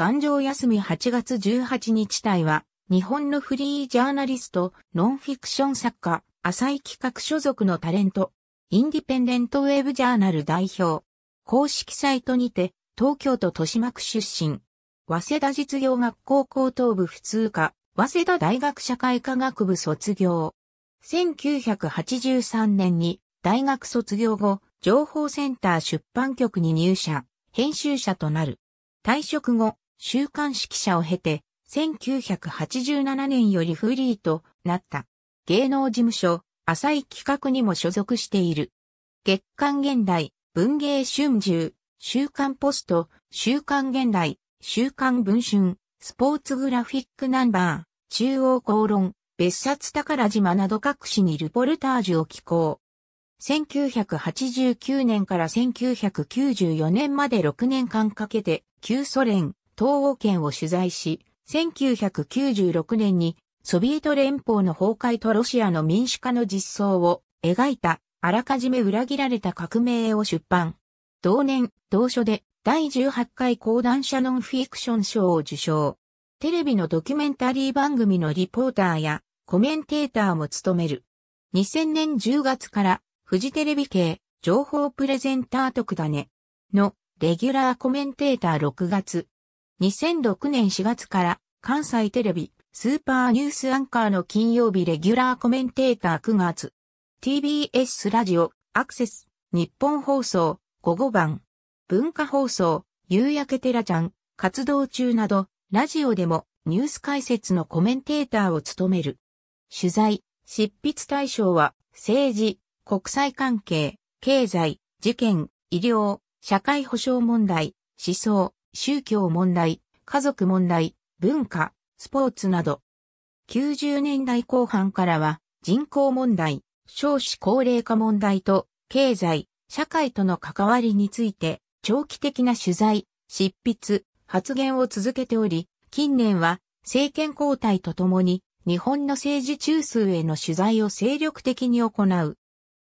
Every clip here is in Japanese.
願上休み8月18日隊は、日本のフリージャーナリスト、ノンフィクション作家、浅井企画所属のタレント、インディペンデントウェブジャーナル代表、公式サイトにて、東京都豊島区出身、早稲田実業学校高等部普通科、早稲田大学社会科学部卒業。1983年に大学卒業後、情報センター出版局に入社、編集者となる。退職後、週刊誌記者を経て、1987年よりフリーとなった芸能事務所浅井企画にも所属している。月刊現代、文芸春秋、週刊ポスト、週刊現代、週刊文春、スポーツグラフィックナンバー、中央公論、別冊宝島など各紙にルポルタージュを寄稿。1989年から1994年まで6年間かけて旧ソ連、東欧圏を取材し、1996年にソビエト連邦の崩壊とロシアの民主化の実相を描いたあらかじめ裏切られた革命を出版。同年、同書で第18回講談社ノンフィクション賞を受賞。テレビのドキュメンタリー番組のリポーターやコメンテーターも務める。2000年10月からフジテレビ系情報プレゼンター特ダネのレギュラーコメンテーター6月。2006年4月から関西テレビスーパーニュースアンカーの金曜日レギュラーコメンテーター9月。TBS ラジオアクセス日本放送午後版文化放送夕焼けテラちゃん活動中などラジオでもニュース解説のコメンテーターを務める。取材、執筆対象は政治、国際関係、経済、事件、医療、社会保障問題、思想、宗教問題、家族問題、文化、スポーツなど。90年代後半からは人口問題、少子高齢化問題と経済、社会との関わりについて長期的な取材、執筆、発言を続けており、近年は政権交代とともに日本の政治中枢への取材を精力的に行う。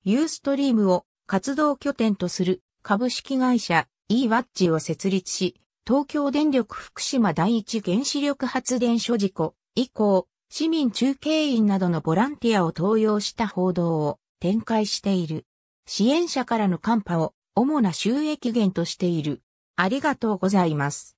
ユーストリームを活動拠点とする株式会社 e-watch を設立し、東京電力福島第一原子力発電所事故以降、市民中継員などのボランティアを登用した報道を展開している。支援者からのカンパを主な収益源としている。ありがとうございます。